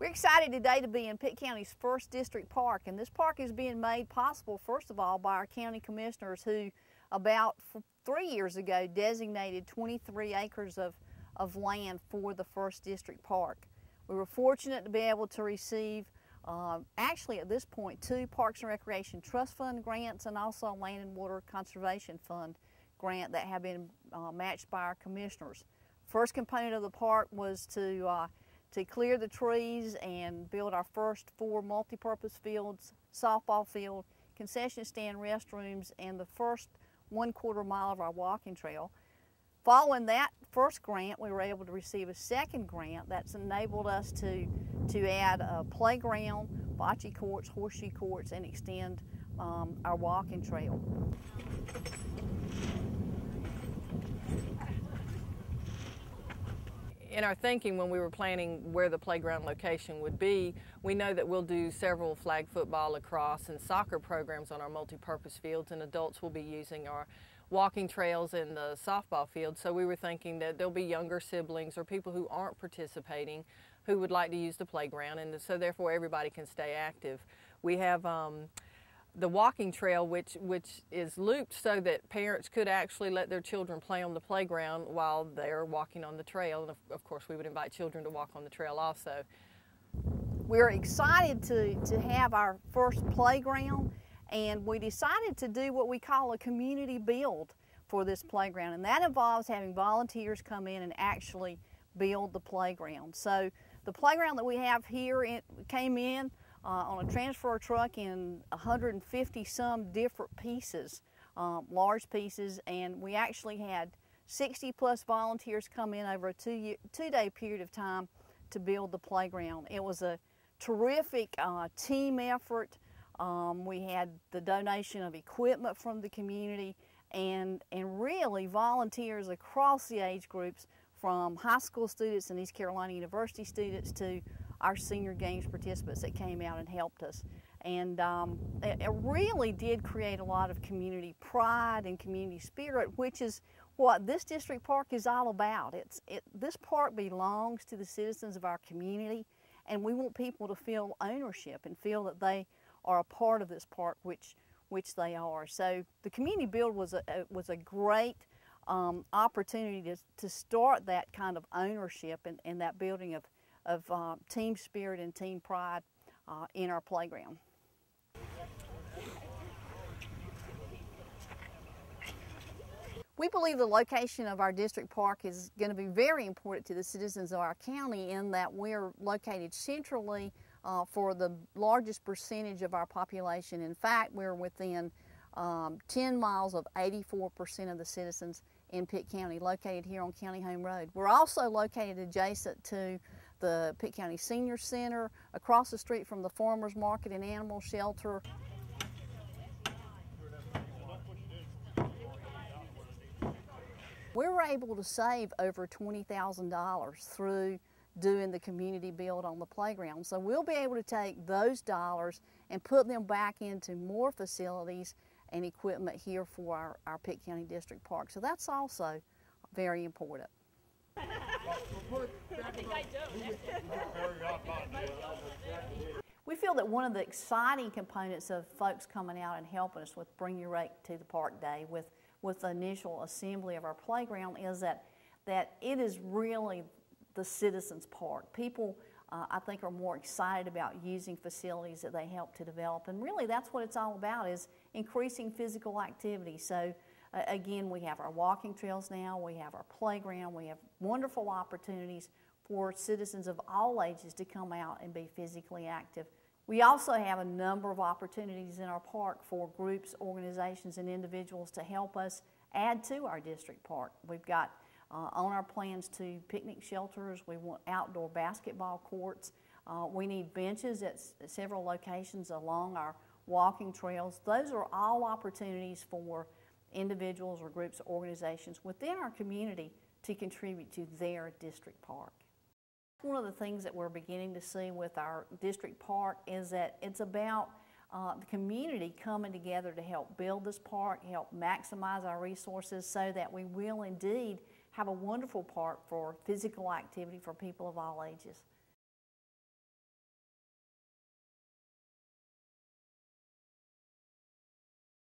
We're excited today to be in Pitt County's first district park, and this park is being made possible, first of all, by our county commissioners who about three years ago designated 23 acres of, of land for the first district park. We were fortunate to be able to receive uh, actually at this point two Parks and Recreation Trust Fund grants and also a Land and Water Conservation Fund grant that have been uh, matched by our commissioners. First component of the park was to uh, to clear the trees and build our first four multi-purpose fields, softball field, concession stand restrooms, and the first one quarter mile of our walking trail. Following that first grant, we were able to receive a second grant that's enabled us to, to add a playground, bocce courts, horseshoe courts, and extend um, our walking trail. In our thinking when we were planning where the playground location would be, we know that we'll do several flag football, lacrosse, and soccer programs on our multi-purpose fields, and adults will be using our walking trails in the softball field. So we were thinking that there'll be younger siblings or people who aren't participating who would like to use the playground, and so therefore everybody can stay active. We have um, the walking trail, which, which is looped so that parents could actually let their children play on the playground while they're walking on the trail. And of, of course, we would invite children to walk on the trail also. We're excited to, to have our first playground and we decided to do what we call a community build for this playground and that involves having volunteers come in and actually build the playground. So the playground that we have here came in uh, on a transfer truck in 150 some different pieces, um, large pieces, and we actually had 60 plus volunteers come in over a two, year, two day period of time to build the playground. It was a terrific uh, team effort. Um, we had the donation of equipment from the community and, and really volunteers across the age groups from high school students and East Carolina University students to our senior games participants that came out and helped us. And um, it, really did create a lot of community pride and community spirit, which is what this district park is all about. It's, it, this park belongs to the citizens of our community, and we want people to feel ownership and feel that they are a part of this park, which, which they are. So the community build was a, a was a great um, opportunity to, to start that kind of ownership and, and that building of of uh, team spirit and team pride uh, in our playground. We believe the location of our district park is going to be very important to the citizens of our county in that we're located centrally uh, for the largest percentage of our population. In fact, we're within um, 10 miles of 84% of the citizens in Pitt County located here on County Home Road. We're also located adjacent to the Pitt County Senior Center, across the street from the Farmers Market and Animal Shelter. We were able to save over $20,000 through doing the community build on the playground. So we'll be able to take those dollars and put them back into more facilities and equipment here for our, our Pitt County District Park. So that's also very important. We feel that one of the exciting components of folks coming out and helping us with Bring Your Rake to the Park Day with, with the initial assembly of our playground is that, that it is really the citizens park. People, uh, I think, are more excited about using facilities that they help to develop. And really that's what it's all about is increasing physical activity. So again, we have our walking trails now, we have our playground, we have wonderful opportunities for citizens of all ages to come out and be physically active. We also have a number of opportunities in our park for groups, organizations, and individuals to help us add to our district park. We've got uh, on our plans to picnic shelters, we want outdoor basketball courts, uh, we need benches at several locations along our walking trails. Those are all opportunities for individuals or groups, or organizations within our community to contribute to their district park. One of the things that we're beginning to see with our district park is that it's about uh, the community coming together to help build this park, help maximize our resources so that we will indeed have a wonderful park for physical activity for people of all ages.